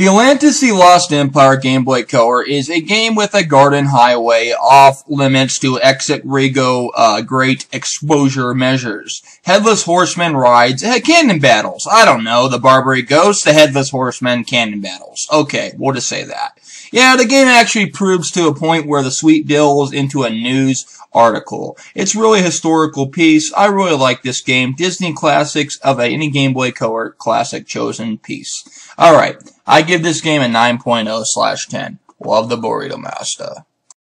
The Atlantis The Lost Empire Game Boy Color is a game with a garden highway off limits to exit Rigo uh, great exposure measures. Headless Horseman rides, uh, cannon battles. I don't know, the Barbary Ghost, the Headless Horseman cannon battles. Okay, we'll just say that. Yeah, the game actually proves to a point where the sweet deal is into a news article. It's really a historical piece. I really like this game. Disney classics of any Game Boy Color classic chosen piece. Alright, I give this game a 9.0 slash 10. Love the Burrito Master.